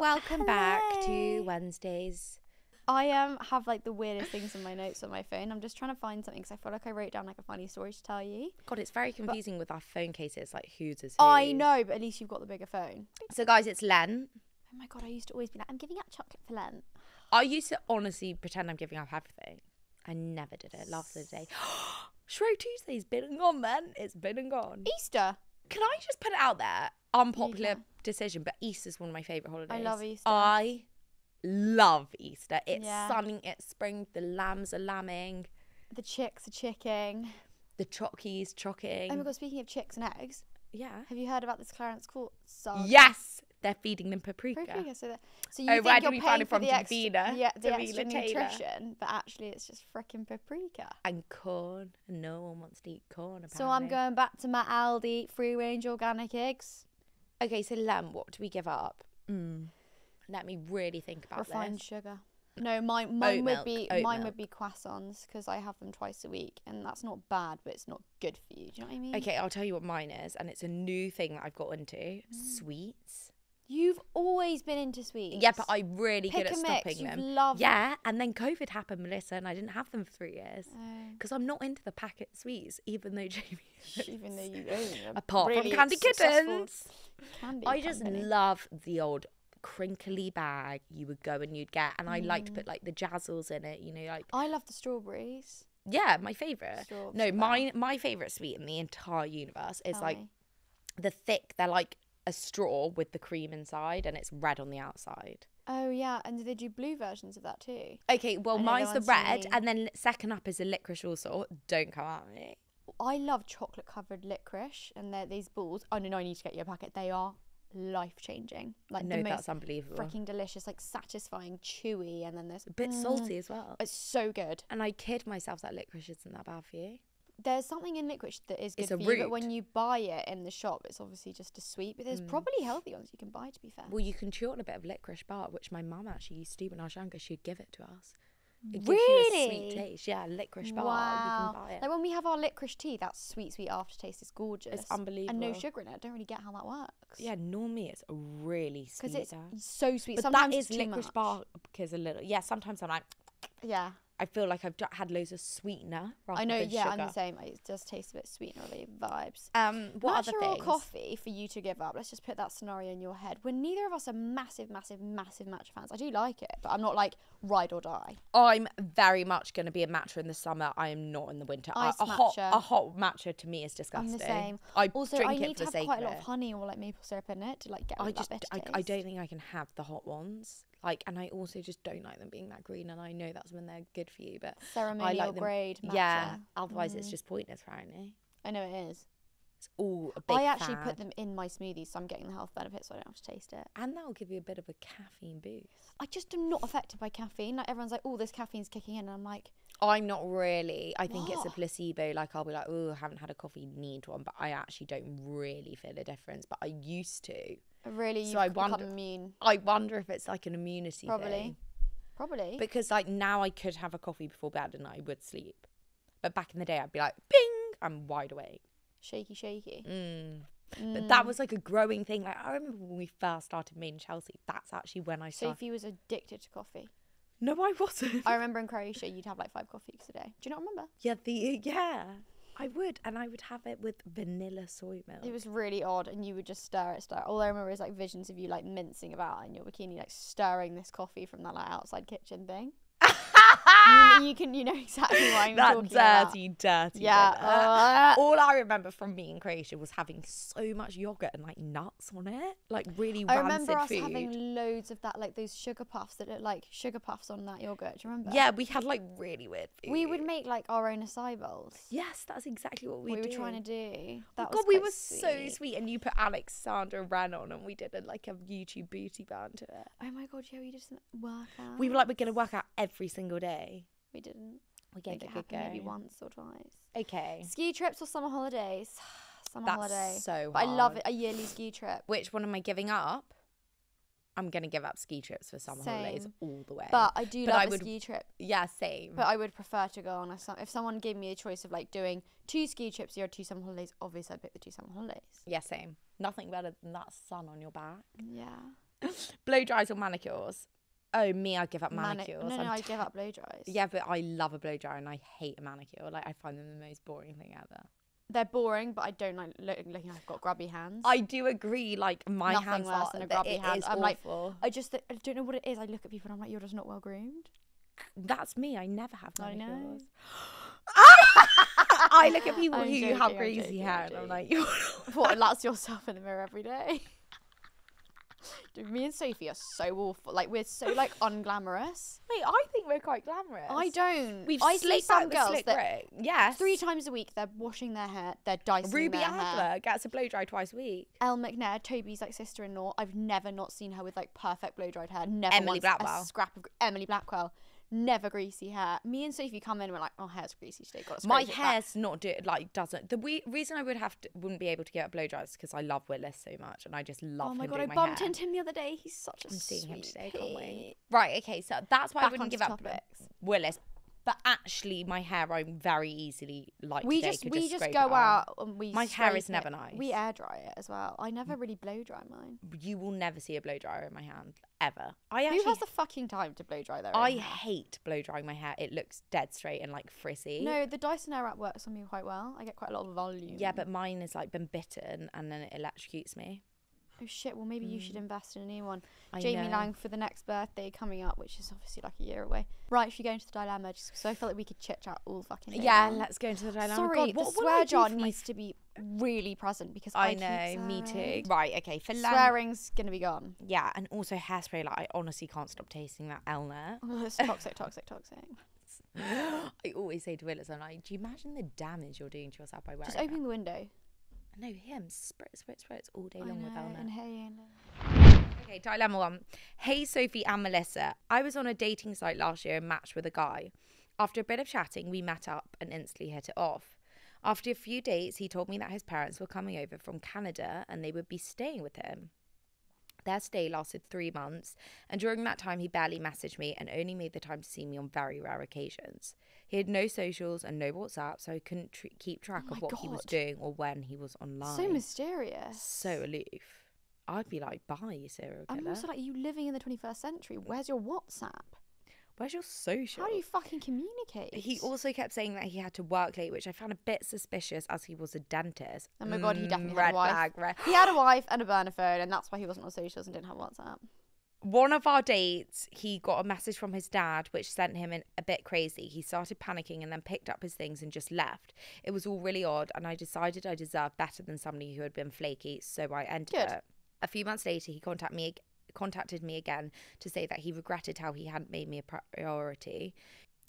welcome back to Wednesdays. I um have like the weirdest things in my notes on my phone. I'm just trying to find something because I feel like I wrote down like a funny story to tell you. God, it's very confusing with our phone cases, like whose is whose. I know, but at least you've got the bigger phone. So, guys, it's Lent. Oh my god, I used to always be like, I'm giving up chocolate for Lent. I used to honestly pretend I'm giving up everything. I never did it. Last of the day. Shrove Tuesday's been and gone, then. It's been and gone. Easter. Can I just put it out there? Unpopular can. Decision, but Easter's one of my favourite holidays. I love Easter. I love Easter. It's Yeah. sunny, it's spring, the lambs are lambing, The chicks are chicking. the chockies chocking. Oh my god, speaking of chicks and eggs, yeah. have you heard about this Clarence Court saga? Yes, they're feeding them paprika. Paprika, So, so you Oh, think where you're did we paying find it for from? the extra, Davina? yeah, the Davina extra Taylor. nutrition, but actually it's just freaking paprika. And corn. And no one wants to eat corn. Apparently. So I'm going back to my Aldi free range organic eggs. Okay, so Lent, what do we give up? Mm. Let me really think about refined this. sugar. No, mine mine Oat would milk, be oat mine milk. would be croissants because I have them twice a week, and that's not bad, but it's not good for you. Do you know what I mean? Okay, I'll tell you what mine is, and it's a new thing that I've got into. Mm. Sweets. You've always been into sweets. Yeah, but I'm really Pick good at stopping mix. Them. loved- Yeah, and then COVID happened, Melissa, and I didn't have them for three years Oh, because I'm not into the packet sweets, even though Jamie. even though you own Apart from Candy Kittens. candy I just company. love the old crinkly bag you would go and you'd get, and I like to Mm. put like the jazzies in it. You know, like I love the strawberries. yeah, my favorite. No, mine my favorite sweet in the entire universe is Tell like me. the thick. They're like a straw with the cream inside, and it's red on the outside. Oh yeah, and they do blue versions of that too? Okay, well mine's the red, and then second up is a licorice also. Don't come at me. I love chocolate covered licorice, and they're these balls. Oh no, no, I need to get you a packet. They are life changing. Like no, the that's most unbelievable. freaking delicious, like satisfying, chewy, and then there's a bit Mm. salty as well. It's so good. And I kid myself that licorice isn't that bad for you. There's something in licorice that is good It's a for you, but when you buy it in the shop, it's obviously just a sweet. But there's mm. probably healthy ones you can buy. To be fair, Well, you can chew on a bit of licorice bark, which my mum actually used to do when I was younger. She'd give it to us. It gives you a Really? sweet taste. Yeah, licorice bark. wow. You can buy it. Like when we have our licorice tea, that sweet, sweet aftertaste is gorgeous. It's unbelievable. And no unbelievable. sugar in it. I don't really get how that works. Yeah, normally it's really sweet. because it's so sweet. But Sometimes that is it's too licorice much. bark because a little. Yeah, sometimes I'm like, Yeah, I feel like I've had loads of sweetener. I know. Yeah, sugar. I'm the same. It does taste a bit sweet and really vibes. Um, what Matcha other things? coffee for you to give up? Let's just put that scenario in your head. When neither of us are massive, massive, massive matcha fans. I do like it, but I'm not like ride or die. I'm very much going to be a matcha in the summer. I am not in the winter. I- Iced a hot matcha. a hot matcha to me is disgusting. I'm the same. I Also, drink I need to have quite a lot of honey or like maple syrup in it to like get I just I, I don't think I can have the hot ones. Like, and I also just don't like them being that green. And I know that's when they're good for you, but I ceremonial like them. grade matcha. Yeah. Otherwise, it's Mm. just pointless. Apparently, I know it is. it's all a big I actually fad. put them in my smoothies, so I'm getting the health benefits, so I don't have to taste it. and that will give you a bit of a caffeine boost. I just am not affected by caffeine. Like everyone's like, "Oh, this caffeine's kicking in," and I'm like, I'm not really. I think it's a placebo. Like I'll be like, oh, I haven't had a coffee, need one, but I actually don't really feel a difference. But I used to. "Really, you've So I wonder- immune." I wonder if it's like an immunity Probably. thing. Probably. Because like now I could have a coffee before bed and I would sleep. But back in the day I'd be like, bing, I'm wide awake. shaky, shaky. Mm. But that was like a growing thing. Like I remember when we first started in Chelsea, that's actually when I started. Sophie was addicted to coffee. No, I wasn't. I remember in Croatia, you'd have like five coffees a day. Do you not remember? yeah, the yeah. I would, and I would have it with vanilla soy milk. It was really odd, and you would just stir it, stir. it. All I remember is like visions of you like mincing about in your bikini, like stirring this coffee from that like outside kitchen thing. you, you can, you know exactly what I'm that talking about. dirty, dirty. Yeah. uh, All I remember from me in Croatia was having so much yogurt and like nuts on it, like really I rancid remember us food. having loads of that, like those sugar puffs that look like sugar puffs on that yogurt. Do you remember? Yeah, we had like really weird food. We would make like our own acai bowls. Yes, that's exactly what we, we were trying to do. Oh God, was we quite were so sweet, and you put Alexandra Ran on, and we did a, like a YouTube booty band to it. Oh my god, yeah, we did some workout. We were like, we're gonna work out every single day. We didn't. We gave it it a good happened maybe once or twice. Okay, Ski trips or summer holidays? summer that's holiday. so. I love it. A yearly ski trip. Which one am I giving up? I'm gonna give up ski trips for summer holidays all the way. But I do But love I a would- ski trip. yeah, same. But I would prefer to go on a if someone gave me a choice of like doing two ski trips or two summer holidays. Obviously, I'd pick the two summer holidays. yeah, same. Nothing better than that sun on your back. Yeah. Blow dries or manicures? Oh, me, I give up Mani- manicures. no, no, I'm I give up blow dries. Yeah, but I love a blow dry and I hate a manicure. Like, I find them the most boring thing ever. They're boring, but I don't like look, looking. I've got grubby hands. I do agree. Like, my Nothing hands worse are than a grubby hand. I'm like, awful. I just I don't know what it is. I look at people and I'm like, you're just not well groomed. That's me. I never have manicures. I know. I look at people I'm who joking, have joking, hair and I'm like, you're What? that's yourself in the mirror every day. Dude, me and Sophie are so awful. Like we're so like unglamorous. Wait, I think we're quite glamorous. I don't. We've I see some girls that Rick. Yes. three times a week they're washing their hair, they're dicing Ruby their hair. Adler gets a blow dry twice a week. Elle McNair, Toby's like sister-in-law. I've never not seen her with like perfect blow-dried hair. Never Emily once Blackwell. a scrap of Emily Blackwell. Never greasy hair. Me and Sophie come in we're like, oh, hair's greasy today. Got My it back." hair's not do like doesn't. The we- reason I would have to wouldn't be able to get a blow is because I love Willis so much and I just love Oh my god, I doing bumped hair. into him the other day. He's such a I'm seeing him today. Can't wait. Right. Okay. So that's why I wouldn't give up topics. Willis. But actually, my hair I'm very easily like. We just we just scrape go out and we. My hair is never it. nice. We air dry it as well. I never mm. really blow dry mine. You will never see a blow dryer in my hand ever. I Who actually has the fucking time to blow dry their I hair? hate blow drying my hair. It looks dead straight and like frizzy. No, the Dyson Airwrap works on me quite well. I get quite a lot of volume. Yeah, but mine has like been bitten and then it electrocutes me. Oh shit! Well, maybe you should hmm. invest in a new one. I Jamie know. Laing for the next birthday coming up, which is obviously like a year away. Right, should we go into the dilemma? Just so I feel like we could chit chat all fucking. Yeah, long. let's go into the dilemma. Sorry, God, the what I swear jar needs to be really present because I, I know, me too. Right, okay. For lam- Swearing's gonna be gone. yeah, and also hairspray. Like I honestly can't stop tasting that Elnett. Oh, it's toxic, toxic, toxic. I always say to Willis, I'm like, do you imagine the damage you're doing to yourself by wearing? Just that?" open the window. No, him spritz, spritz, spritz all day I long with know, and hey, and Okay, dilemma one. Hey, Sophie and Melissa. I was on a dating site last year and matched with a guy. After a bit of chatting, we met up and instantly hit it off. After a few dates, he told me that his parents were coming over from Canada and they would be staying with him. Their stay lasted three months, and during that time, he barely messaged me and only made the time to see me on very rare occasions. He had no socials and no WhatsApp, so I couldn't tr- keep track Oh of what he was doing or when he was online. so mysterious. So aloof. I'd be like, bye, you serial killer. I'm also like, you living in the 21st century. Where's your WhatsApp? Where's your social? How do you fucking communicate? He also kept saying that he had to work late, which I found a bit suspicious as he was a dentist. Oh my God, he Mm, definitely red had a wife. flag, red. He had a wife and a burner phone, and that's why he wasn't on socials and didn't have WhatsApp. One of our dates, he got a message from his dad, which sent him in a bit crazy. He started panicking and then picked up his things and just left. It was all really odd, and I decided I deserved better than somebody who had been flaky, so I ended Good. it. A few months later, he contacted me contacted me again to say that he regretted how he hadn't made me a priority.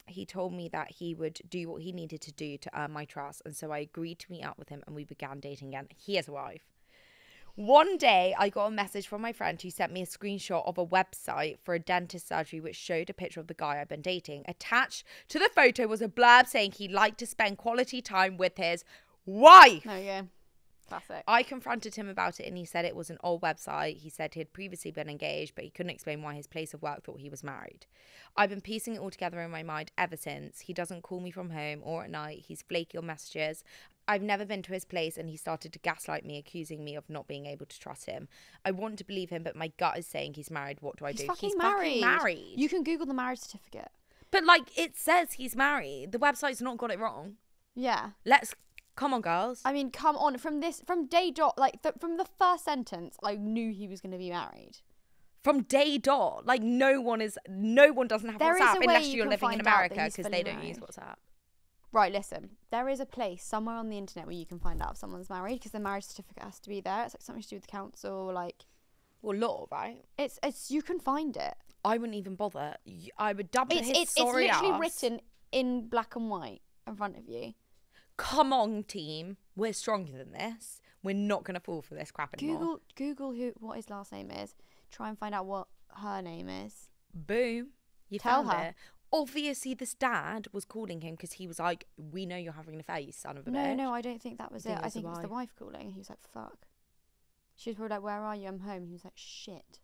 He told me that he would do what he needed to do to earn my trust, and so I agreed to meet up with him and we began dating again. He has a wife. One day, I got a message from my friend who sent me a screenshot of a website for a dentist surgery which showed a picture of the guy I'd been dating. Attached to the photo was a blurb saying he'd like to spend quality time with his wife. You go. Classic. I confronted him about it and he said it was an old website. He said he had previously been engaged, but he couldn't explain why his place of work thought he was married. I've been piecing it all together in my mind ever since. He doesn't call me from home or at night. He's flaky on messages. I've never been to his place and he started to gaslight me, accusing me of not being able to trust him. I want to believe him, but my gut is saying he's married. What do I He's do? fucking he's married. fucking married. You can Google the marriage certificate. but like it says he's married. The website's not got it wrong. Yeah. Let's come on, girls. I mean, come on. From this, from day dot, like th- from the first sentence, I knew he was going to be married. from day dot. Like no one is, no one doesn't have There WhatsApp unless you you're living in find out that America because they don't use. WhatsApp. Right, listen. There is a place somewhere on the internet where you can find out if someone's married because the marriage certificate has to be there. It's like something to do with the council. Like Well, law, right? it's it's you can find it. I wouldn't even bother. I would double It's his it's, it's literally ass. written in black and white in front of you. Come on, team. We're stronger than this. We're not gonna fall for this crap anymore. Google Google who what his last name is. Try and find out what her name is. Boom. You Tell found her. it. Obviously, this dad was calling him because he was like, "We know you're having an affair, you son of a No, bitch." no, I don't think that was it. it I think it was the wife calling. He was like, "Fuck." She was probably like, "Where are you? I'm home." He was like, "Shit."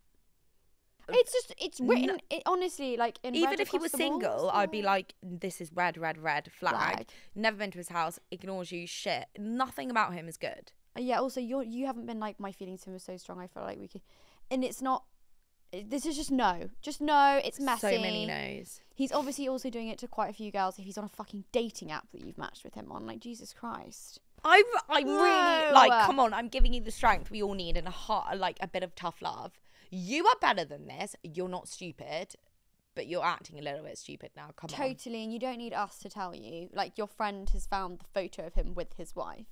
It's just it's written. It honestly like in Even if he was single, walls. I'd be like, "This is red, red, red flag. Flag. Never been to his house. Ignores you. Shit. Nothing about him is good." Uh, yeah. Also, you you haven't been like my feelings to him are so strong. I feel like we could, and it's not. This is just no. Just no. It's messy. So many no's. He's obviously also doing it to quite a few girls if he's on a fucking dating app that you've matched with him on. Like, Jesus Christ. I, I No. really like. Come on, I'm giving you the strength we all need and a heart, like a bit of tough love. You are better than this. You're not stupid, but you're acting a little bit stupid now. Come on. Totally. And you don't need us to tell you. Like, your friend has found the photo of him with his wife.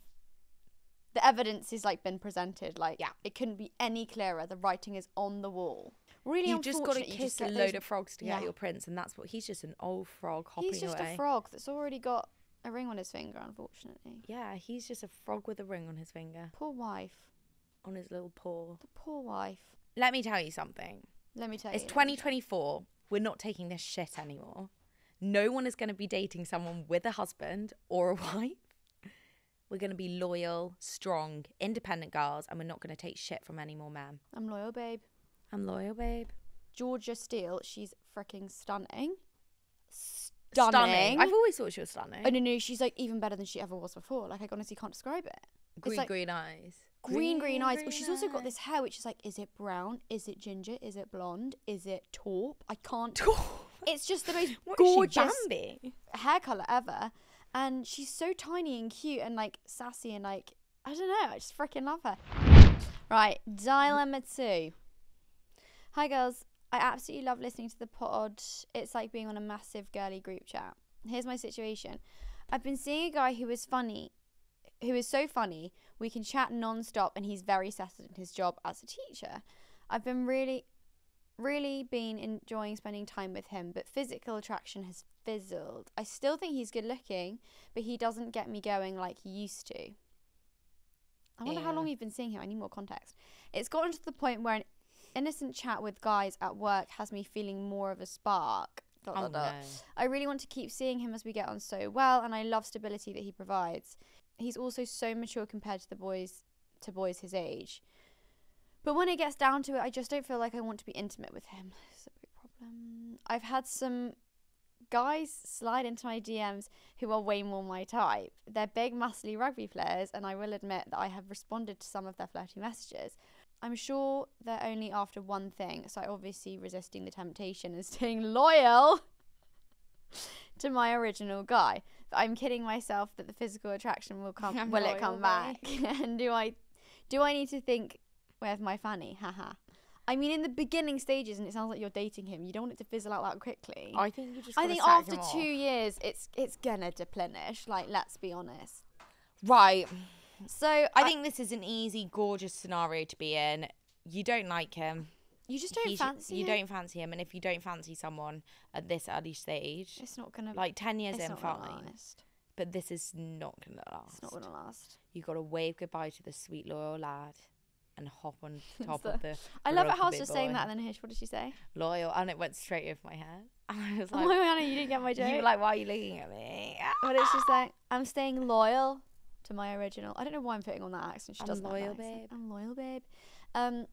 The evidence is like been presented. Like, Yeah. it couldn't be any clearer. The writing is on the wall. Really, You've just got to unfortunate you kiss a get load those- of frogs to Yeah. get your prince, and that's what he's just an old frog hopping He's just away. a frog that's already got a ring on his finger, unfortunately. Yeah, he's just a frog with a ring on his finger, Poor wife. on his little paw. The poor wife. Let me tell you something. Let me tell you. It's 2024. We're not taking this shit anymore. No one is going to be dating someone with a husband or a wife. We're going to be loyal, strong, independent girls, and we're not going to take shit from any more men. I'm loyal, babe. I'm loyal, babe. Georgia Steel, she's freaking stunning. Stunning. Stunning. I've always thought she was stunning. Oh no, no, she's like even better than she ever was before. Like I honestly can't describe it. green, like green eyes. Green, green, eyes. But green she's also got this hair, which is like, is it brown? Is it ginger? Is it blonde? Is it taupe? I can't. It's just the most What is she, gorgeous hair color ever, and she's so tiny and cute and like sassy and like I don't know. I just freaking love her. Right, dilemma two. Hi girls, I absolutely love listening to the pod. It's like being on a massive girly group chat. Here's my situation. I've been seeing a guy who is funny, who is so funny. We can chat non-stop and he's very settled in his job as a teacher. I've been really really been enjoying spending time with him, but physical attraction has fizzled. I still think he's good looking, but he doesn't get me going like he used to. I wonder how long you've been seeing him. I need more context. It's gotten to the point where an innocent chat with guys at work has me feeling more of a spark. Dot, Oh, dot, dot. no. I really want to keep seeing him as we get on so well, and I love stability that he provides. He's also so mature compared to the boys to boys his age. But when it gets down to it, I just don't feel like I want to be intimate with him. It's a big problem. I've had some guys slide into my DMs who are way more my type. They're big, muscly rugby players, and I will admit that I have responded to some of their flirty messages. I'm sure they're only after one thing, so I obviously resisting the temptation and staying loyal to my original guy. I'm kidding myself that the physical attraction will come. Will it come back? and do I, do I need to think, where's my fanny? Haha. I mean, in the beginning stages, and it sounds like you're dating him. You don't want it to fizzle out that quickly. I think you just. I think after him off. two years, it's it's gonna deplenish. Like, let's be honest. Right. So I think this is an easy, gorgeous scenario to be in. You don't like him. You just don't sh- fancy. You don't fancy him, and if you don't fancy someone at this early stage, It's not gonna. like ten years it's in, not gonna fine. last. But this is not gonna last. It's not gonna last. You got to wave goodbye to the sweet loyal lad, and hop on top of the. I love it how I was just saying that, and then Hish, what did she say? Loyal, and it went straight over my head. And I was like, Oh like, my god, Anna, you didn't get my joke. you were like, why are you looking at me? what did she say? I'm staying loyal to my original. I don't know why I'm putting on that accent. She I'm doesn't have loyal, accent. babe. I'm loyal, babe. Um,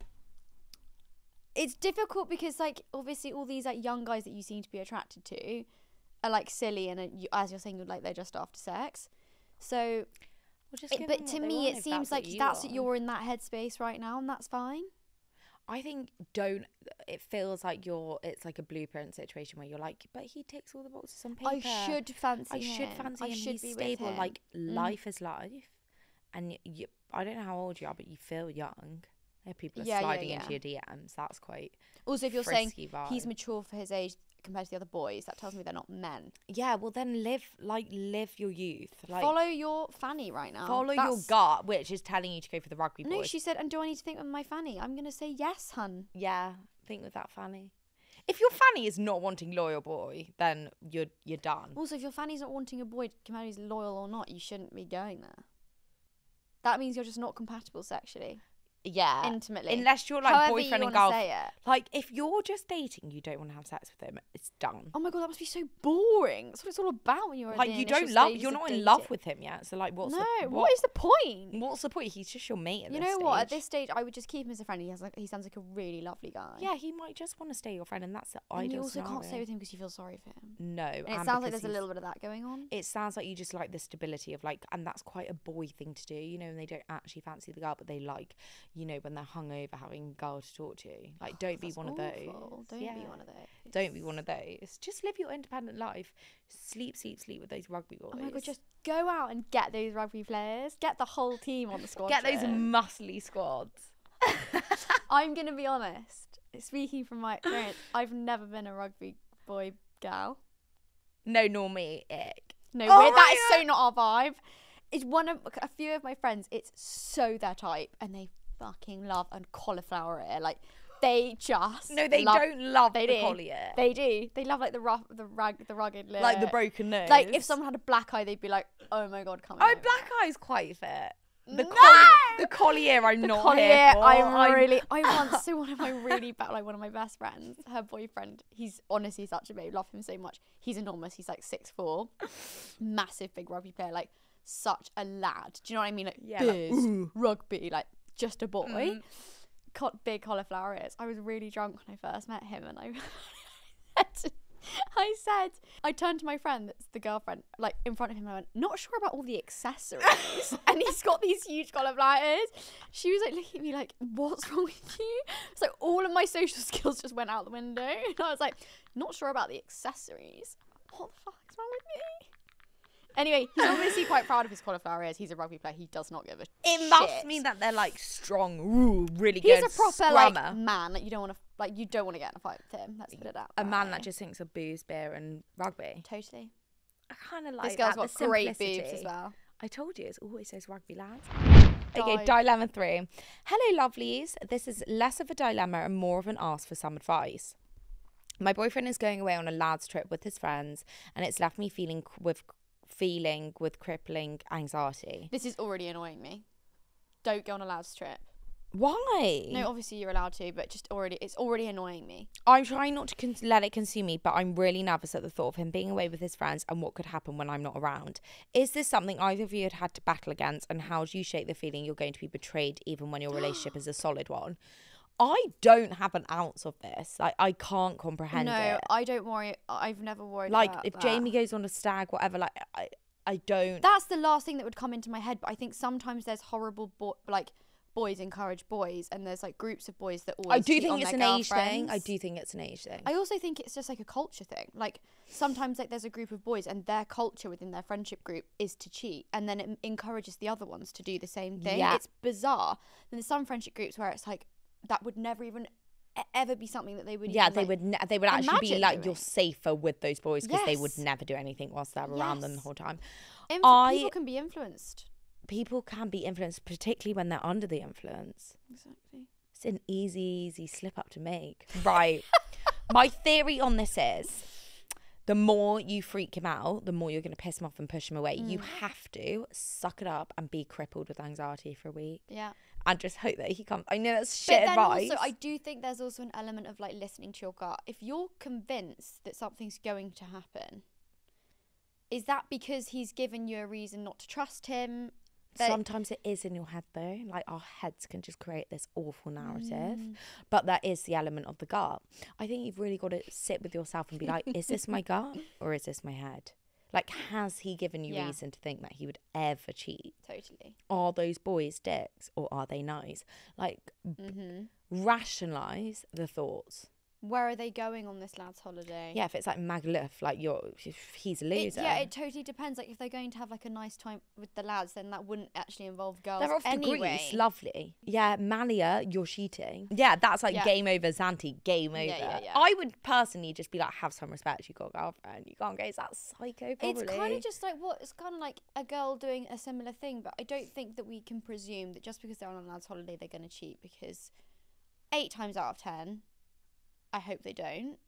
it's difficult because like obviously all these like young guys that you seem to be attracted to are like silly and uh, you, as you're saying, you're like they're just after sex. So, Well, just it, but to me, it seems that's like you that's want. you're in that headspace right now, and that's fine. I think don't. It feels like you're. It's like a blueprint situation where you're like, but he ticks all the boxes on paper. I should fancy I should fancy I him. should He's be stable. him. Like Mm. life is life, and you, I don't know how old you are, but you feel young. People are Yeah, yeah, sliding yeah. into your DMs. That's quite. Also, if you're saying vibe. he's mature for his age compared to the other boys, that tells me they're not men. Yeah, well then live like live your youth. Like follow your fanny right now. follow your gut, which is telling you to go for the rugby No, boys. she said, and do I need to think with my fanny? I'm gonna say yes, hun. Yeah, think with that fanny. If your fanny is not wanting loyal boy, then you're you're done. Also, if your fanny's not wanting a boy, matter he's loyal or not, you shouldn't be going there. That means you're just not compatible sexually, Yeah, intimately. unless you're like However boyfriend you and girlfriend. say it. Like if you're just dating, you don't want to have sex with him. It's done. Oh my god, that must be so boring. That's what it's all about when you're like you don't love. You're not in love with him yet. So like, what's no, the what is the point? What's the point? He's just your mate. At You know what? At this stage, I would just keep him as a friend. He has like he sounds like a really lovely guy. Yeah, he might just want to stay your friend, and that's the and ideal you also can't stay with him because you feel sorry for him. No, And it and sounds like there's a little bit of that going on. It sounds like you just like the stability of like, and that's quite a boy thing to do, you know, and they don't actually fancy the girl, but they like, you know, when they're hungover having a girl to talk to. Like, oh, don't be one of those. Don't Yeah. be one of those. Don't be one of those. Just live your independent life. Sleep, sleep, sleep with those rugby boys. Oh my god, just go out and get those rugby players. Get the whole team on the squad. get those muscly squads. I'm gonna be honest. Speaking from my experience, I've never been a rugby boy gal. No, nor me. Ick. No, Oh we're, that my is so not our vibe. It's one of a few of my friends. It's so their type, and they fucking love and cauliflower ear. Like they just No, they love- don't love they the do. collier. They do. They love like the rough, the rag, the rugged lip. like the broken nose. Like if someone had a black eye, they'd be like, "Oh my god, come Oh, over." black eye's quite fit. The No! collier, the collier, I'm the not collier, here for. I'm really. I once saw one of my really bad, like one of my best friends, her boyfriend. He's honestly such a babe. Love him so much. He's enormous. He's like six four, massive, big rugby player. Like such a lad. Do you know what I mean? Like Yeah, biz, ooh. rugby, like just a boy. Mhm. Got big cauliflower ears. I was really drunk when I first met him, and I. I said, I turned to my friend, that's the girlfriend, like in front of him. I went, not sure about all the accessories. and he's got these huge cauliflower ears. She was like looking at me like, what's wrong with you? So all of my social skills just went out the window. And I was like, not sure about the accessories. What the fuck is wrong with me? Anyway, he's obviously quite proud of his cauliflower ears. He's a rugby player. He does not give a It must mean that they're like strong, ooh, really He's good a proper scrummer. like man that you don't want to like. You don't want to get in a fight with him. Let's put it out. a man that just thinks of booze, beer, and rugby. totally. I kind of like this girl's that. got the great boobs simplicity. as well. I told you, it's always those rugby lads. Dive. Okay, dilemma three. Hello, lovelies. This is less of a dilemma and more of an ask for some advice. My boyfriend is going away on a lads trip with his friends, and it's left me feeling c- with feeling with crippling anxiety. This is already annoying me. Don't go on a lads trip. Why? No, obviously you're allowed to, but just already it's already annoying me. I'm trying not to con- let it consume me, but I'm really nervous at the thought of him being away with his friends and what could happen when I'm not around. Is this something either of you had had to battle against, and how do you shake the feeling you're going to be betrayed even when your relationship is a solid one? I don't have an ounce of this. Like I can't comprehend no, it. I don't worry. I've never worried. Like if that. Jamie goes on a stag, whatever. Like I, I don't. that's the last thing that would come into my head. But I think sometimes there's horrible bo- like boys encourage boys, and there's like groups of boys that always. I do think it's an age thing. I do think it's an age thing. I also think it's just like a culture thing. Like sometimes like there's a group of boys and their culture within their friendship group is to cheat and then it encourages the other ones to do the same thing. Yeah. It's bizarre. Then there's some friendship groups where it's like that would never even ever be something that they would yeah, even, they like- would. Ne- they would actually be like doing. you're safer with those boys because they would never do anything whilst they're around them the whole time. Influ- I- people can be influenced. people can be influenced, particularly when they're under the influence. Exactly. It's an easy, easy slip up to make. Right. My theory on this is the more you freak him out, the more you're going to piss him off and push him away. You mm. have to suck it up and be crippled with anxiety for a week Yeah. And just hope that he comes. I know that's shit but then advice. also, I do think there's also an element of like listening to your gut. If you're convinced that something's going to happen, is that because he's given you a reason not to trust him? That- Sometimes it is in your head though. Like our heads can just create this awful narrative. Mm. But that is the element of the gut. I think you've really got to sit with yourself and be like, is this my gut or is this my head? Like, has he given you Yeah. reason to think that he would ever cheat? Totally. Are those boys dicks or are they nice? Like, Mm-hmm. rationalize the thoughts. Where are they going on this lad's holiday? Yeah, if it's like Magaluf, like you're, if he's a It, loser. yeah, it totally depends. Like if they're going to have like a nice time with the lads, then that wouldn't actually involve girls. They're off to anyway. Greece, lovely. Yeah, Malia, you're cheating. Yeah, that's like Yeah. game over, Zante, game over. Yeah, yeah, yeah. I would personally just be like, have some respect. You got a girlfriend. You can't go. Is that psycho? Probably. It's kind of just like what it's kind of like a girl doing a similar thing, but I don't think that we can presume that just because they're on a lad's holiday they're going to cheat because eight times out of ten, I hope they don't.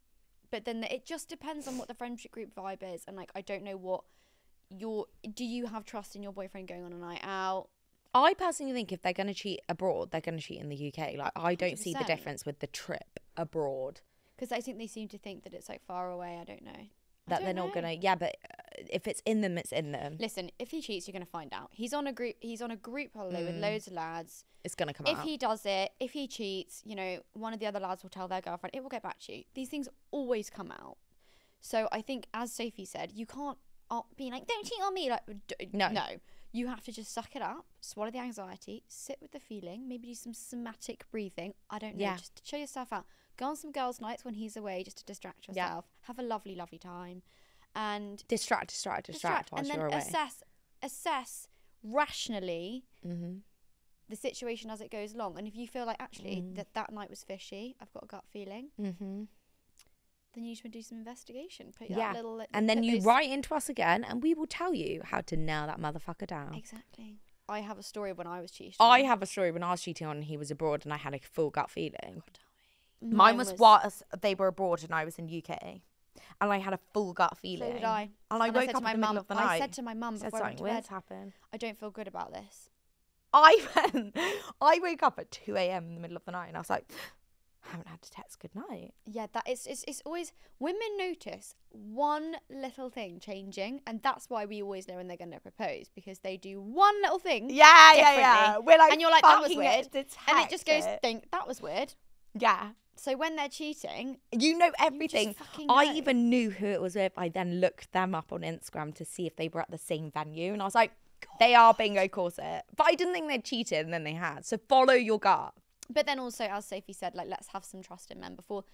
But then it just depends on what the friendship group vibe is, and like I don't know what your do you have trust in your boyfriend going on a night out? I personally think if they're going to cheat abroad, they're going to cheat in the UK. Like, I don't see the difference with the trip abroad. Because I think they seem to think that it's like far away. I don't know. I That they're don't going to. Yeah, but if it's in them, it's in them. Listen, if he cheats, you're gonna find out. He's on a group. He's on a group holiday with Mm. loads of lads. It's going to come out. if out. he does it, if he cheats, you know, one of the other lads will tell their girlfriend. It will get back to you. These things always come out. So I think, as Sophie said, you can't uh, be like, "Don't cheat on me." Like, d- No. no, You have to just suck it up, swallow the anxiety, sit with the feeling, maybe do some somatic breathing. I don't know, Yeah. just chill yourself out. Go on some girls' nights when he's away, just to distract Yeah. yourself. Have a lovely, lovely time, and Distract, distract, distract, distract, and then you're away. assess, assess rationally mm-hmm. the situation as it goes along. And if you feel like actually Mm. that that night was fishy, I've got a gut feeling, Mm-hmm. then you need to do some investigation. Put Yeah. that little, And then you those- write into us again, and we will tell you how to nail that motherfucker down. Exactly. I have a story when I was cheated. I have a story when I was cheating on and he was abroad, and I had a full gut feeling. Mine Mine was whilst they were abroad and I was in UK, and I had a full gut feeling. So did I. And I And woke said up to my in the middle mum. of the night. I said to my mum before I went to bed, happened. I don't feel good about this. I went. I woke up at two a.m. in the middle of the night, and I was like, I haven't had to text good night. Yeah, that is it's, it's always women notice one little thing changing, and that's why we always know when they're going to propose because they do one little thing, Yeah, yeah, yeah. We're like, And you're like, that was weird. and it just goes, think that was weird. Yeah, So when they're cheating, you know you everything. fucking I know. even knew who it was with. I then looked them up on Instagram to see if they were at the same venue, and I was like, they are bingo corset. But I didn't think they'd cheated, and then they had. So follow your gut. But then also, as Sophie said, like let's have some trust in men before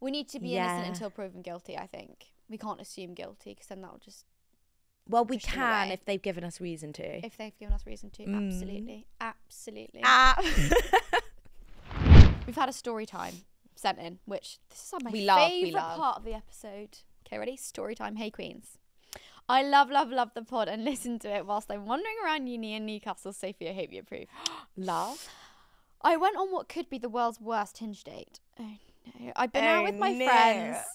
we need to be innocent until proven guilty. I think we can't assume guilty because then that will just Well, we can if they've given us reason to. if they've given us reason to. Mm. Absolutely, absolutely. Ah. We've had a story time sent in, which this is my We love, we favorite love. part of the episode. Okay, ready? Story time. Hey, Queens. I love, love, love the pod and listen to it whilst I'm wandering around uni in Newcastle. Sophie, I hope you approve. Love. I went on what could be the world's worst hinge date. Oh no. I've been out Oh, with my no. friends.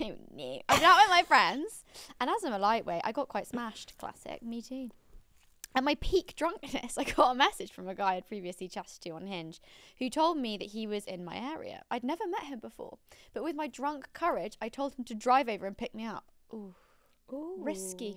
Oh no. I've been out with my friends. And as I'm a lightweight, I got quite smashed. Classic. Me too. At my peak drunkenness, I got a message from a guy I'd previously chatted to on Hinge who told me that he was in my area. I'd never met him before, but with my drunk courage, I told him to drive over and pick me up. Ooh, Risky.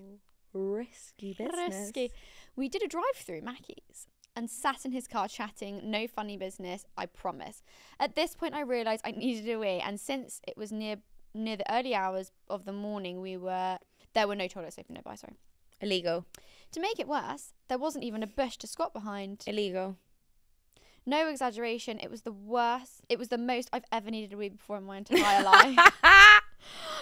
Risky business. risky. We did a drive through Mackey's and sat in his car chatting. No funny business, I promise. At this point, I realised I needed a wee, and since it was near near the early hours of the morning, we were there were no toilets open nearby. Sorry. Illegal. To make it worse, there wasn't even a bush to squat behind. Illegal. No exaggeration, it was the worst. It was the most I've ever needed a wee before in my entire life.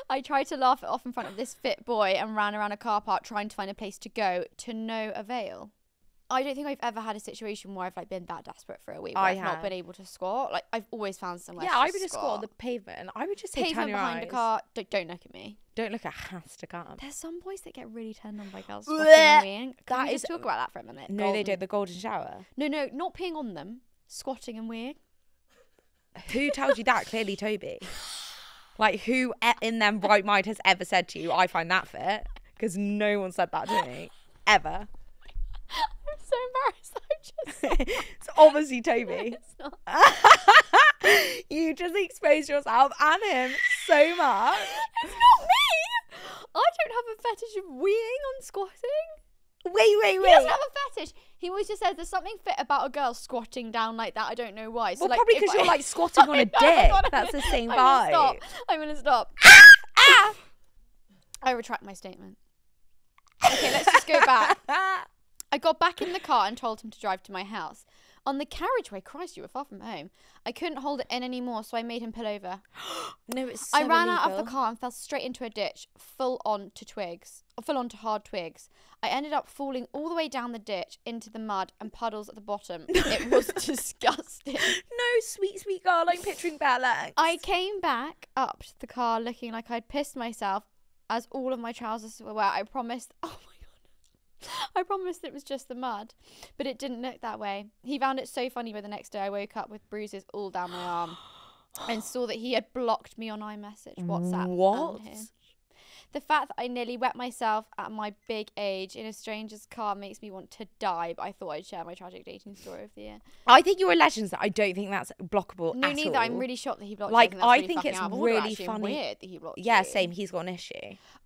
I tried to laugh it off in front of this fit boy and ran around a car park trying to find a place to go to no avail. I don't think I've ever had a situation where I've like been that desperate for a week. Where I I've not been able to squat. Like I've always found somewhere. To squat. Yeah, I would just squat on the pavement. I would just say turn pavement your behind eyes. a car. Don't, don't look at me. Don't look at has to come. There's some boys that get really turned on by girls Blech. squatting and. Can That we just is- talk about that for a minute? No, they Golden- do the golden shower. No, no, not peeing on them. Squatting and weeing. Who tells you that? Clearly, Toby. Like, who e- in their right mind has ever said to you, "I find that fit"? Because no one said that to me ever. I'm so embarrassed. I just. it's obviously Toby. it's not. you just exposed yourself and him so much. It's not me. I don't have a fetish of weeing on squatting. Wait, wait, wait. He doesn't have a fetish. He always just says there's something fit about a girl squatting down like that. I don't know why. So well, like, probably because you're like squatting on a dick. That's the gonna- same I'm gonna vibe. stop. I'm gonna stop. Ah! I retract my statement. Okay, let's just go back. I got back in the car and told him to drive to my house. On the carriageway, Christ, you were far from home. I couldn't hold it in anymore, so I made him pull over. no, it's. so I ran out of the car and fell straight into a ditch, full on to twigs, full on to hard twigs. I ended up falling all the way down the ditch into the mud and puddles at the bottom. It was disgusting. No, sweet, sweet girl. I'm picturing bare. I came back up to the car looking like I'd pissed myself, as all of my trousers were wet. I promised. Oh. I promised it was just the mud, but it didn't look that way. He found it so funny when the next day I woke up with bruises all down my arm and saw that he had blocked me on iMessage, WhatsApp, What? The fact that I nearly wet myself at my big age in a stranger's car makes me want to die, but I thought I'd share my tragic dating story of the year. I think you're a legend. I don't think that's blockable. No, neither. I'm really shocked that he blocked Like, you. I I think, think it's really really out of order, actually, funny. Weird that he blocked Yeah, you. same. He's got an issue.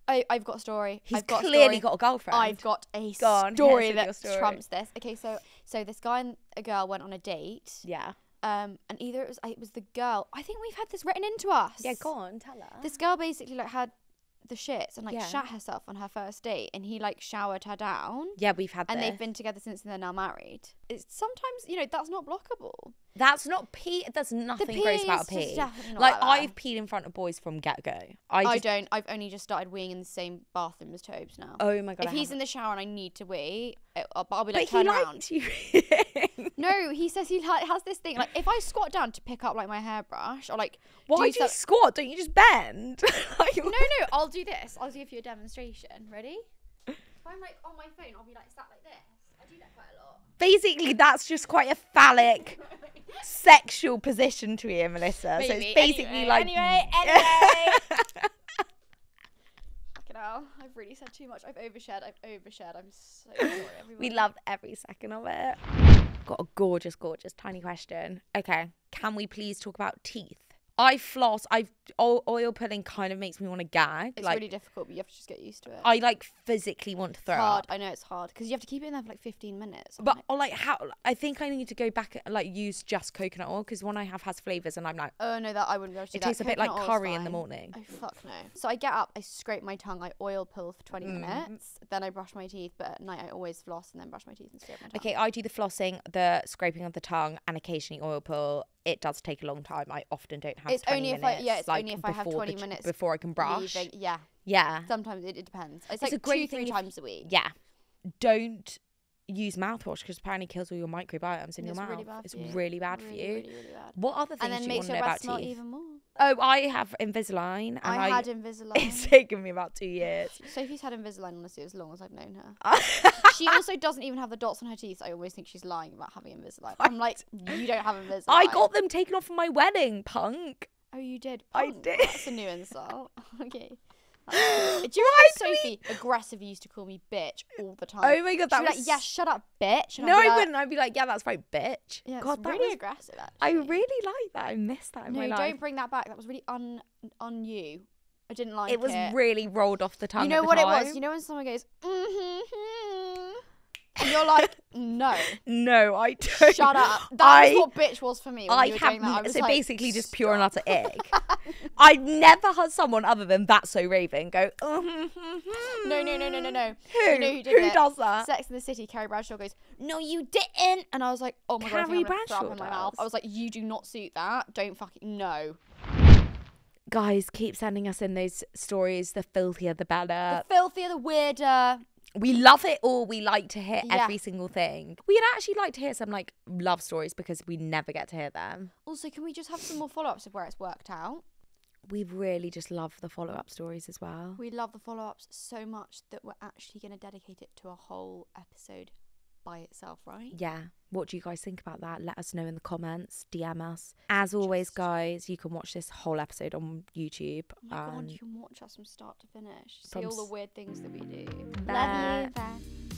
I, I've got a story. He's I've got a clearly story. got a girlfriend. I've got a Go on, story that story. trumps this. Okay, so so this guy and a girl went on a date. Yeah. Um, and either it was it was the girl. I think we've had this written into us. Yeah, go on, tell her. This girl basically like had the shits and like Yeah. shat herself on her first date, and he like showered her down. Yeah, we've had And this. they've been together since and they're now married. It's sometimes, you know, that's not blockable. That's not pee. There's nothing gross about a is just pee. definitely not Like like. I've peed in front of boys from get go. I I, just. don't. I've only just started weeing in the same bathroom as Tobes now. oh my god. if I he's haven't. in the shower and I need to wee, uh, uh, I'll, I'll be but like, he turn around. liked you. No, he says he like, has this thing. Like, if I squat down to pick up like my hairbrush or like, Why do do you some- squat? Don't you just bend? Like, no, no, I'll do this. I'll give you a demonstration. Ready? If I'm like on my phone, I'll be like sat like this. I do that quite a lot. Basically, that's just quite a phallic, sexual position to you, Melissa. so it's basically Anyway, like. anyway, anyway. Fucking hell. I've really said too much. I've overshared. I've overshared. I'm so sorry, everyone. we loved every second of it. Got a gorgeous, gorgeous tiny question. Okay, can we please talk about teeth? I floss. I oil, pulling kind of makes me want to gag. It's like really difficult, but you have to just get used to it. I like physically want to throw It's hard. up. I know it's hard because you have to keep it in there for like 15 minutes. I'm But like, or like how I think I need to go back and like use just coconut oil because one I have has flavors and I'm like oh no, that I wouldn't be able to do it that. tastes a bit like curry in the morning. Oh fuck no. So I get up, I scrape my tongue, I oil pull for 20 Mm. minutes, then I brush my teeth. But at night I always floss and then brush my teeth and scrape my tongue. Okay, I do the flossing, the scraping of the tongue, and occasionally oil pull. It does take a long time. I often don't have. It's 20 only if I- minutes, yeah, it's like, only if I have 20 the minutes before I can brush. Leaving- Yeah. Yeah, Sometimes it, it depends. It's, It's like a great two, three if- times a week. yeah. Don't use mouthwash because apparently it kills all your microbiomes in your It's mouth. really bad it's you. really bad for you. Really, really bad. What other things And then do you want to your know about teeth? even more. Oh, I have Invisalign, and I, I, had Invisalign. it's taken me about two years. Sophie's had Invisalign honestly as long as I've known her. she also doesn't even have the dots on her teeth. I always think she's lying about having Invisalign. I'm like, you don't have Invisalign. I got them taken off for my wedding, punk. Oh, you did. I did. That's a new insult. okay. Do you remember Sophie aggressively used to call me bitch all the time? Oh my god, that was like, yeah, shut up, bitch. And No, I like, wouldn't. I'd be like, yeah, that's right, bitch. Yeah, God, that really was. aggressive. Actually. I really like that. I missed that in no, my life. don't bring that back. That was really un on you. I didn't like it. it was really rolled off the tongue. You know what it was? You know when someone goes, mm-hmm, and you're like, no, No, I don't. shut up. That I, was what bitch was for me. When I you were have that. I so like, basically just pure and utter egg. I've never had someone other than that's so raving go. Mm-hmm, no, no, no, no, no, no. Who? You know who did it? does that? Sex in the City, Carrie Bradshaw goes, No, you didn't. And I was like, Oh my god, I Carrie think I'm throw Bradshaw in my mouth. I was like, You do not suit that. Don't fucking no. Guys, keep sending us in those stories. The filthier, the better. the filthier, the weirder. We love it all. We like to hear Yeah. every single thing. We'd actually like to hear some like love stories because we never get to hear them. Also, can we just have some more follow ups of where it's worked out? We really just love the follow up stories as well. We love the follow ups so much that we're actually going to dedicate it to a whole episode by itself, right? Yeah. What do you guys think about that? Let us know in the comments. DM us. As always, Just- guys, you can watch this whole episode on YouTube. Oh my god, you can watch us from start to finish. See all the weird things that we do. Bye. Love you.